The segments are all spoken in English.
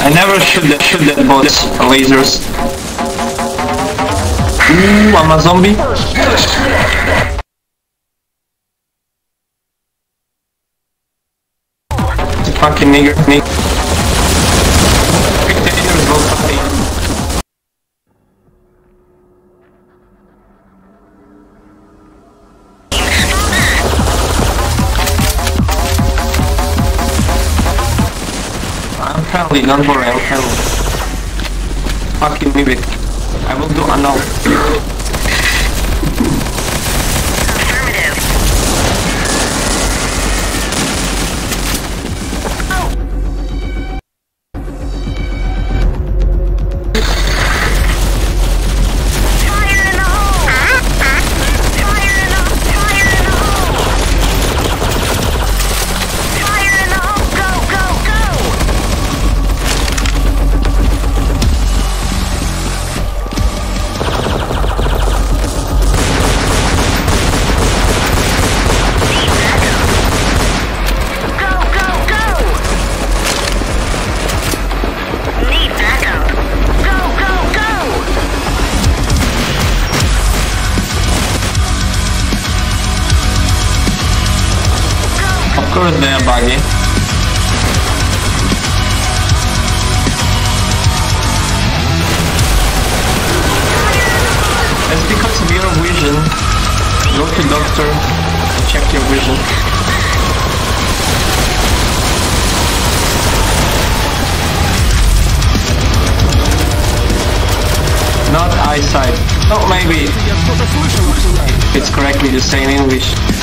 I never shoot that shoot that bots lasers. Ooh, I'm a zombie. Fucking nigger, nigger. Don't worry, I'm friendly. Fucking mimic. I will do anal. They are buggy. It's because of your vision. Go to doctor, and check your vision. Not eyesight. No, maybe. It's correctly the same English.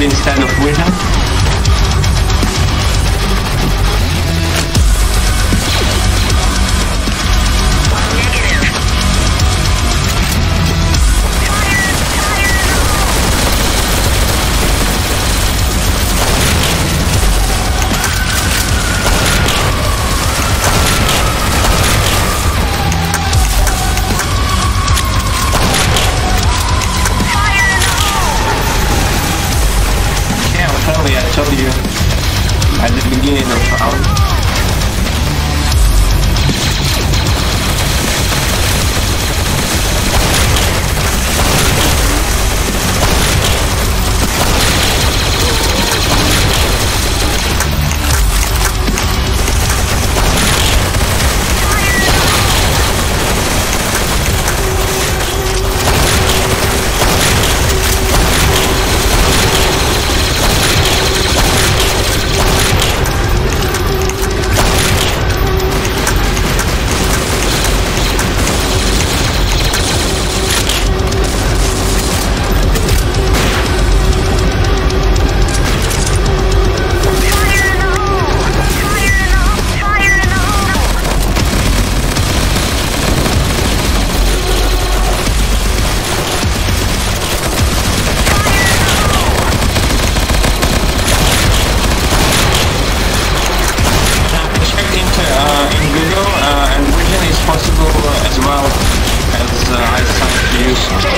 Instead of vision. Apparently you. At the beginning of the use.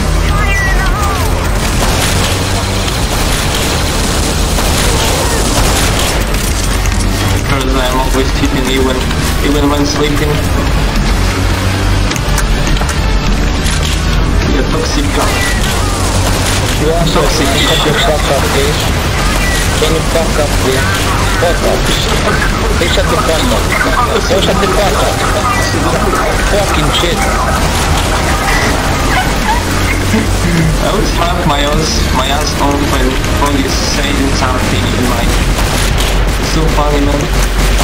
even even when sleeping. You toxic guy. You also Toxic shut the fuck up, please. Can you fuck up, please? Fuck up. Please shut the fuck up. Oh, shut the fuck up. Fucking shit. I always laugh my ass my ass off when is saying something in my so funny man.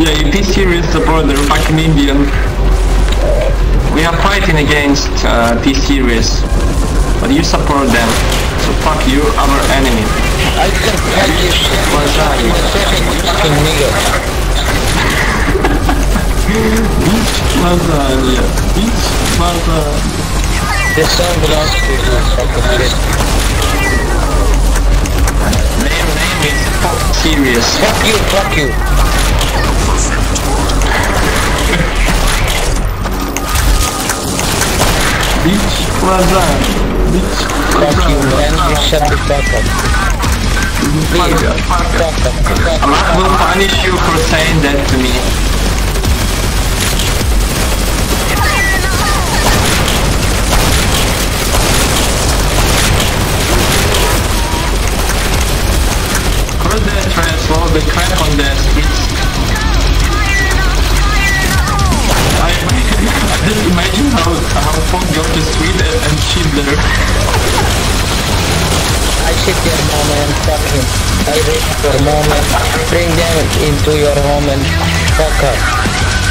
Yeah, you be serious the fucking Indian. We are fighting against uh, T-Series, but you support them. So fuck you, our enemy. I can fuck you shit. What's that? You fucking nigga. Bitch lasagna. Bitch lasagna. This song belongs to you, fucking shit. Name name is fuck serious. Fuck you, fuck you. Fuck up. Please, fuck up. Fuck up. Allah will punish you for saying that to me. Cross the trash, slow the crap on the streets. There. I shit your mom and fuck him. I rape your mom and bring them into your home and fuck up.